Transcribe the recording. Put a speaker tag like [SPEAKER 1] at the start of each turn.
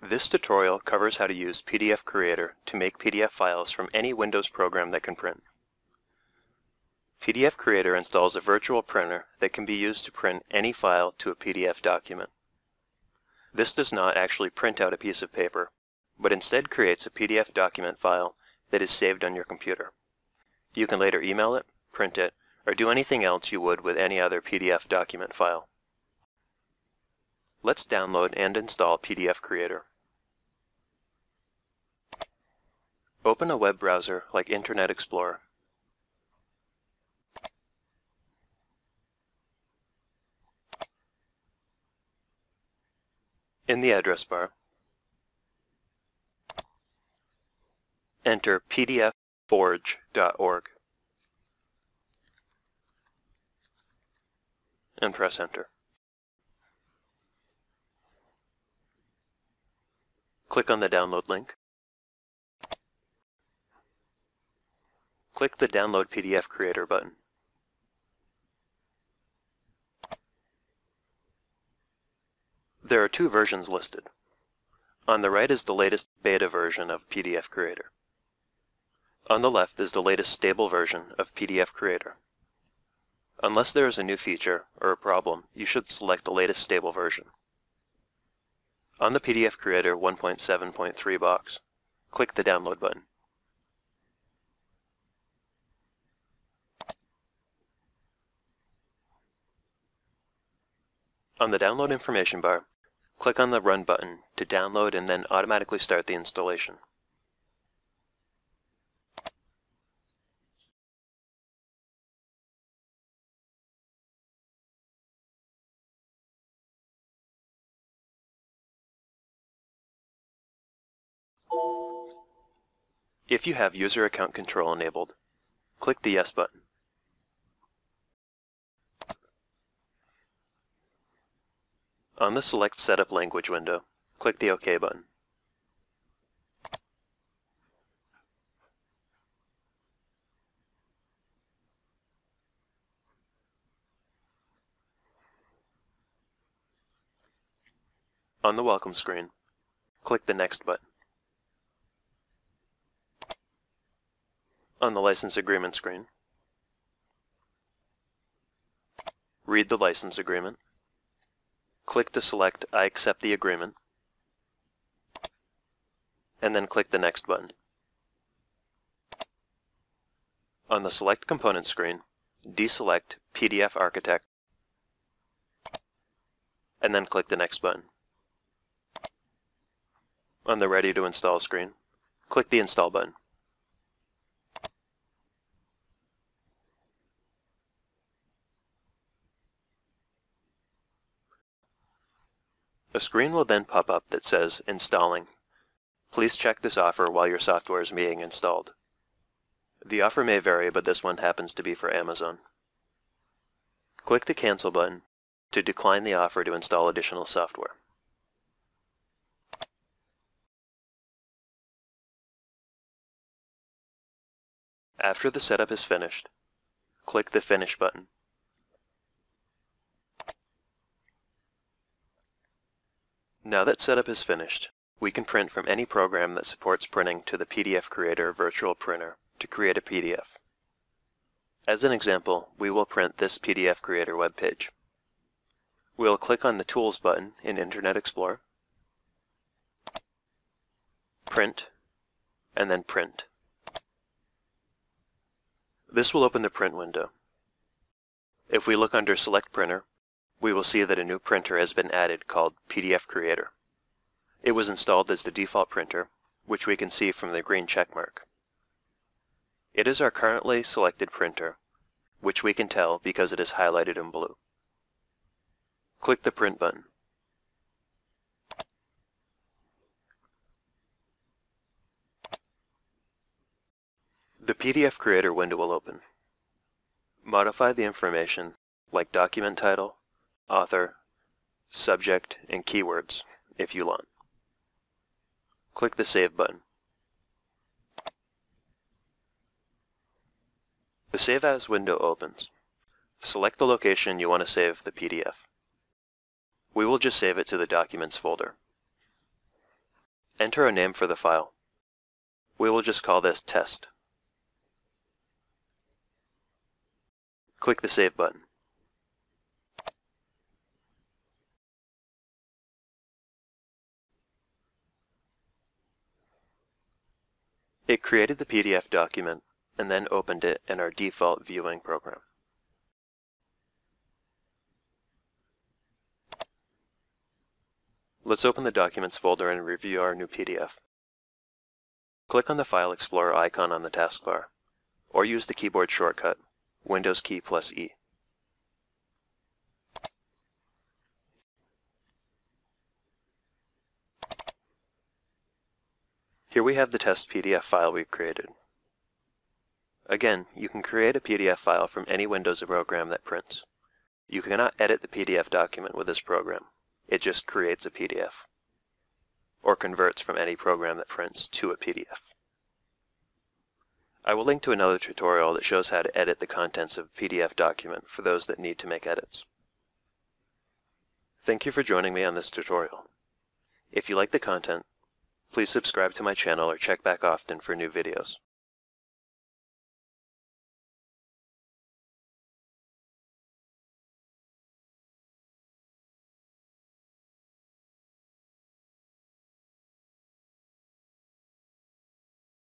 [SPEAKER 1] This tutorial covers how to use PDF Creator to make PDF files from any Windows program that can print. PDF Creator installs a virtual printer that can be used to print any file to a PDF document. This does not actually print out a piece of paper, but instead creates a PDF document file that is saved on your computer. You can later email it, print it, or do anything else you would with any other PDF document file. Let's download and install PDF Creator. Open a web browser like Internet Explorer. In the address bar, enter pdfforge.org and press enter. Click on the download link. Click the Download PDF Creator button. There are two versions listed. On the right is the latest beta version of PDF Creator. On the left is the latest stable version of PDF Creator. Unless there is a new feature or a problem, you should select the latest stable version. On the PDF Creator 1.7.3 box, click the Download button. On the Download information bar, click on the Run button to download and then automatically start the installation. If you have user account control enabled, click the Yes button. On the Select Setup Language window, click the OK button. On the Welcome screen, click the Next button. On the License Agreement screen, read the license agreement, click to select I accept the agreement, and then click the Next button. On the Select Component screen, deselect PDF Architect, and then click the Next button. On the Ready to Install screen, click the Install button. A screen will then pop up that says Installing. Please check this offer while your software is being installed. The offer may vary, but this one happens to be for Amazon. Click the Cancel button to decline the offer to install additional software. After the setup is finished, click the Finish button. Now that setup is finished, we can print from any program that supports printing to the PDF Creator virtual printer to create a PDF. As an example, we will print this PDF Creator web page. We'll click on the Tools button in Internet Explorer, Print, and then Print. This will open the print window. If we look under Select Printer, we will see that a new printer has been added called PDF Creator. It was installed as the default printer, which we can see from the green check mark. It is our currently selected printer, which we can tell because it is highlighted in blue. Click the Print button. The PDF Creator window will open. Modify the information like document title, author, subject, and keywords if you want. Click the Save button. The Save As window opens. Select the location you want to save the PDF. We will just save it to the Documents folder. Enter a name for the file. We will just call this test. Click the Save button. It created the PDF document and then opened it in our default viewing program. Let's open the Documents folder and review our new PDF. Click on the File Explorer icon on the taskbar, or use the keyboard shortcut, Windows key plus E. Here we have the test PDF file we've created. Again, you can create a PDF file from any Windows program that prints. You cannot edit the PDF document with this program. It just creates a PDF, or converts from any program that prints to a PDF. I will link to another tutorial that shows how to edit the contents of a PDF document for those that need to make edits. Thank you for joining me on this tutorial. If you like the content, Please subscribe to my channel or check back often for new videos.